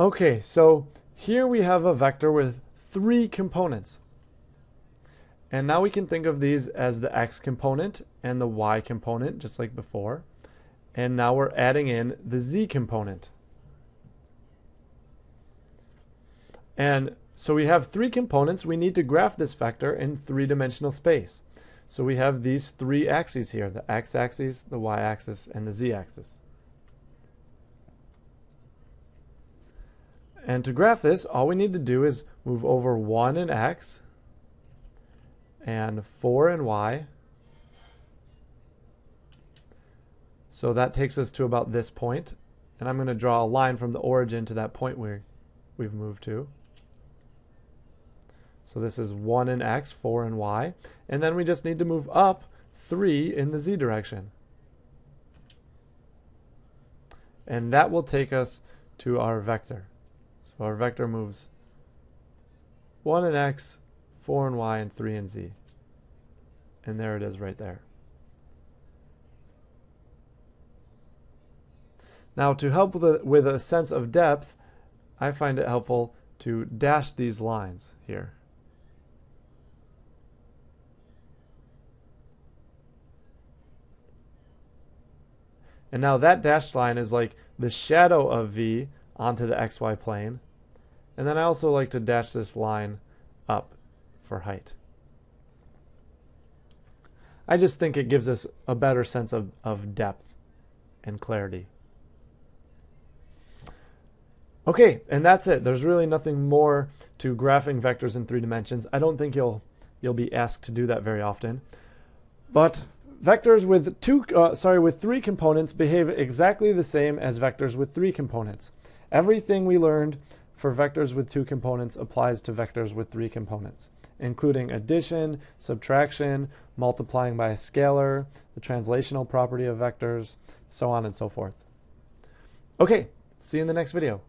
Okay, so here we have a vector with three components. And now we can think of these as the x component and the y component, just like before. And now we're adding in the z component. And so we have three components. We need to graph this vector in three-dimensional space. So we have these three axes here, the x-axis, the y-axis, and the z-axis. And to graph this, all we need to do is move over 1 in x and 4 in y. So that takes us to about this point. And I'm going to draw a line from the origin to that point where we've moved to. So this is 1 in x, 4 in y. And then we just need to move up 3 in the z direction. And that will take us to our vector. So our vector moves 1 in x, 4 in y, and 3 in z. And there it is right there. Now to help with a, with a sense of depth, I find it helpful to dash these lines here. And now that dashed line is like the shadow of V onto the xy plane. And then I also like to dash this line up for height. I just think it gives us a better sense of, of depth and clarity. Okay, and that's it. There's really nothing more to graphing vectors in three dimensions. I don't think you'll you'll be asked to do that very often. But vectors with two uh, sorry with three components behave exactly the same as vectors with three components. Everything we learned for vectors with two components applies to vectors with three components, including addition, subtraction, multiplying by a scalar, the translational property of vectors, so on and so forth. Okay, see you in the next video.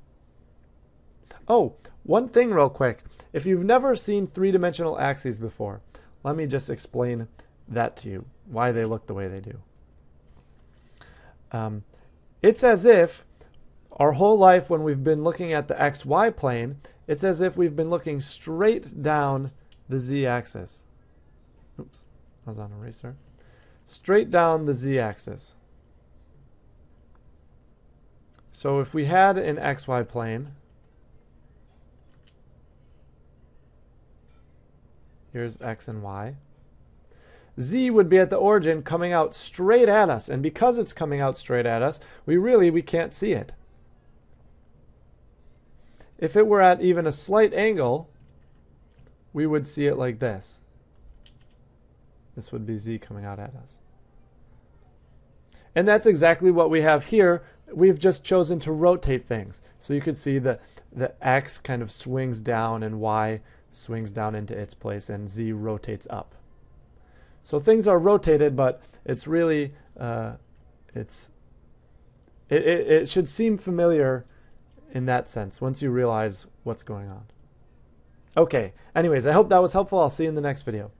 Oh, one thing real quick. If you've never seen three-dimensional axes before, let me just explain that to you, why they look the way they do. Um, it's as if our whole life when we've been looking at the xy plane, it's as if we've been looking straight down the z-axis. Oops, I was on eraser. Straight down the z-axis. So if we had an xy plane, here's x and y, z would be at the origin coming out straight at us. And because it's coming out straight at us, we really, we can't see it. If it were at even a slight angle, we would see it like this. This would be z coming out at us. And that's exactly what we have here. We've just chosen to rotate things. So you could see that the x kind of swings down and y swings down into its place and z rotates up. So things are rotated, but it's really, uh, it's, it, it, it should seem familiar in that sense once you realize what's going on. Okay, anyways, I hope that was helpful. I'll see you in the next video.